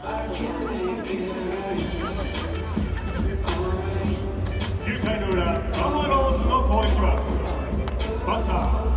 9回の裏、バファローズの攻撃は、バッター、